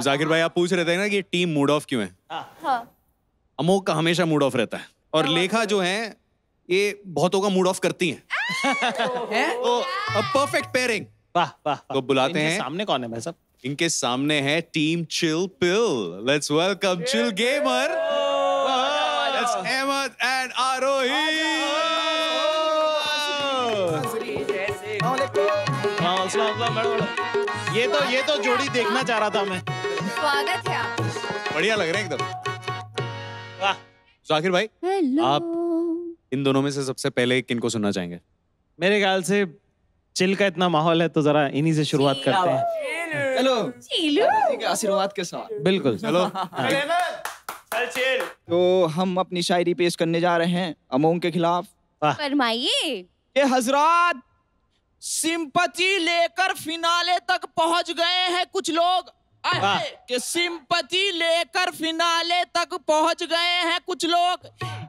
अब जाकिर भाई आप पूछ रहे थे ना कि टीम मूड ऑफ़ क्यों है? हाँ। अमोक का हमेशा मूड ऑफ़ रहता है। और लेखा जो है ये बहुतों का मूड ऑफ़ करती हैं। तो परफेक्ट पेयरिंग वाह वाह। तो बुलाते हैं। सामने कौन है भाई साहब? इनके सामने है team Chill Pill let's welcome Chill Gamer. हाँ, अस्सलाम वालेकुम, बैठो, बैठो। ये तो ये तो जोड़ी देखना चाह रहा था मैं। स्वागत है आपका बढ़िया लग रहे हैं एकदम। वाह। जाकिर भाई हेलो आप- इन दोनों में से सबसे पहले किनको सुनना चाहेंगे? मेरे ख्याल से चिल का इतना माहौल है तो जरा इन्हीं से शुरुआत करते हैं। चलो। चीलू आशीर्वाद के साथ। बिल्कुल। चलो तो हम अपनी शायरी पेश करने जा रहे हैं अमोंग के खिलाफ। फरमाइए। ये हजरात सिंपति लेकर फिनाले तक पहुँच गए हैं कुछ लोग। कि सिंपति लेकर फिनाले तक पहुँच गए हैं कुछ लोग।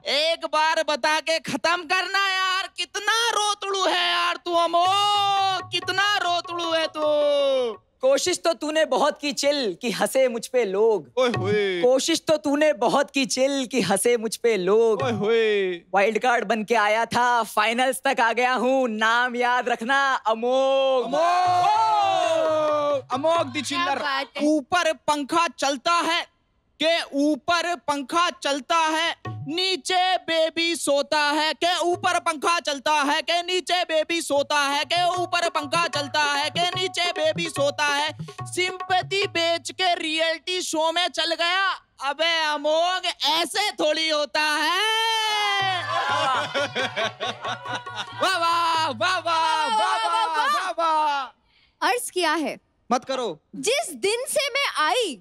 एक बार बता के खत्म करना यार कितना रोतड़ू है यार तू अमो कितना रोतड़ू है तू। कोशिश तो तूने बहुत की चिल कि हंसे मुझ पे लोग। कोशिश तो तूने बहुत की चिल कि हंसे मुझ पे लोग। वाइल्ड कार्ड बन के आया था फाइनल्स तक आ गया हूँ। नाम याद रखना अमोघ! अमोक दिचिल्लर ऊपर पंखा चलता है के ऊपर पंखा चलता है नीचे बेबी सोता है के ऊपर पंखा चलता है के नीचे बेबी सोता है के ऊपर पंखा चलता है के नीचे बेबी सोता है। सिंपति बेच के रियलिटी शो में चल गया। अबे अमोग ऐसे थोड़ी होता है। वाह वाह वाह वाह वाह वाह। अर्ज़ किया है। मत करो। जिस दिन से मैं आई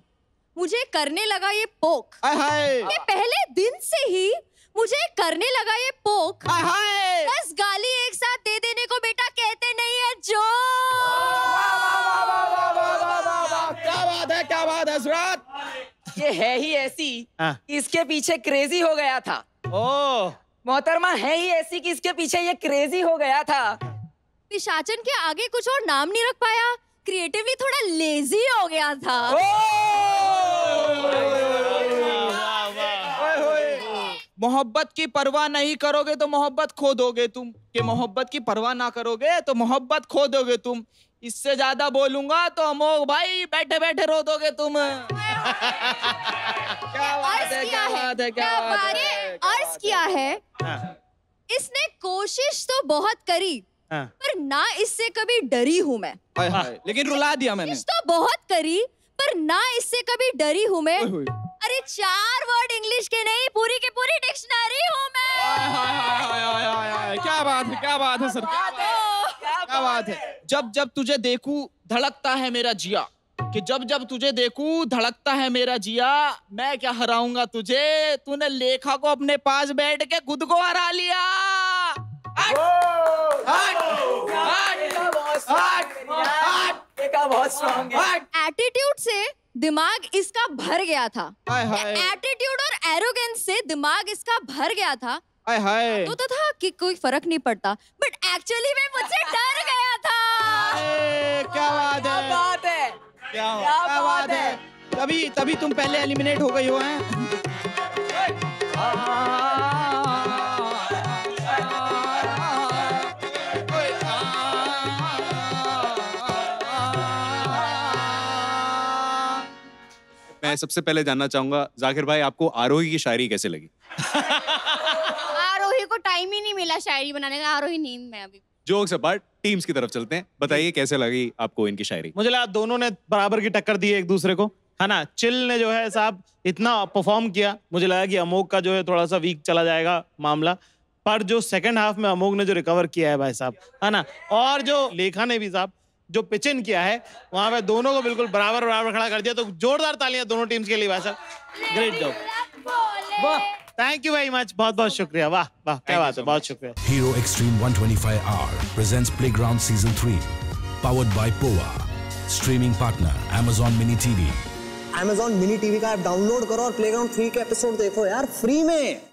मुझे करने लगा ये पोक। हाय। पहले दिन से ही मुझे करने लगा ये पोक। दस गाली एक साथ दे देने को बेटा कहते नहीं है जो। क्या बात है क्या बात है हज़रत ये है ही ऐसी हाँ। इसके पीछे क्रेजी हो गया था। ओ। मोहतरमा है ही ऐसी कि इसके पीछे ये क्रेजी हो गया था। पिशाचन के आगे कुछ और नाम नहीं रख पाया? क्रिएटिवली थोड़ा लेजी हो गया था। मोहब्बत की परवाह नहीं करोगे तो मोहब्बत खो दोगे तुम। कि मोहब्बत की परवाह ना करोगे तो मोहब्बत खो दोगे तुम। इससे ज़्यादा बोलूँगा तो अमोघ भाई बैठे बैठे रो दोगे तुम। क्या बात है क्या बात है क्या बात है है? अर्ज़ किया है। हाँ, इसने कोशिश तो बहुत करी हाँ। पर ना इससे कभी डरी हूँ मैं। हाय हाय लेकिन रुला दिया मैंने। तो बहुत करी पर ना इससे कभी डरी हूँ मैं। अरे चार वर्ड इंग्लिश के नहीं पूरी की पूरी डिक्शनरी हूँ मैं। क्या बात है क्या बात है सर। क्या बात है? क्या बात है। जब जब तुझे देखू धड़कता है मेरा जिया। कि जब जब तुझे देखू धड़कता है मेरा जिया। मैं क्या हराऊँगा तुझे? तूने लेखा को अपने पास बैठ के खुद को हरा लिया। एटीट्यूड से दिमाग इसका भर गया था। हाय हाय। एटीट्यूड और एरोगेंस से दिमाग इसका भर गया था। हाय हाय। तो, तो था कि कोई फ़र्क नहीं पड़ता। बट एक्चुअली में मुझसे डर गया था। क्या बात क्या है। बात है। क्या क्या क्या बात बात है। तभी तभी तुम पहले एलिमिनेट हो गई हो हैं मैं सबसे पहले जानना चाहूँगा जाकिर भाई आपको आरोही की शायरी कैसे लगी? आरोही को टाइम ही नहीं मिला शायरी बनाने का आरोही नींद में अभी। जोक्स अपार्ट टीम्स की तरफ़ चलते हैं। बताइए कैसे लगी आपको इनकी शायरी? मुझे लगा दोनों ने बराबर की टक्कर दी एक दूसरे को। है ना? चिल ने जो है साहब इतना परफॉर्म किया मुझे लगा कि अमोग का जो है थोड़ा सा वीक चला जाएगा मामला। पर जो सेकंड हाफ़ में अमोग ने जो रिकवर किया है भाई साहब है ना? और जो लेखा ने भी साहब जो पिच इन किया है वहाँ पे दोनों को बिल्कुल बराबर बराबर खड़ा कर दिया। तो जोरदार तालियाँ दोनों टीम्स के लिए भाई साहब। ग्रेट जॉब वाह। थैंक यू वेरी मच बहुत बहुत शुक्रिया। वाह वाह क्या बात है बहुत शुक्रिया। Hero Extreme 125R presents Playground Season 3. Powered by POA. Streaming partner Amazon Mini TV. Amazon Mini TV का ऐप डाउनलोड करो और प्लेग्राउंड थ्री के एपिसोड देखो यार फ्री में।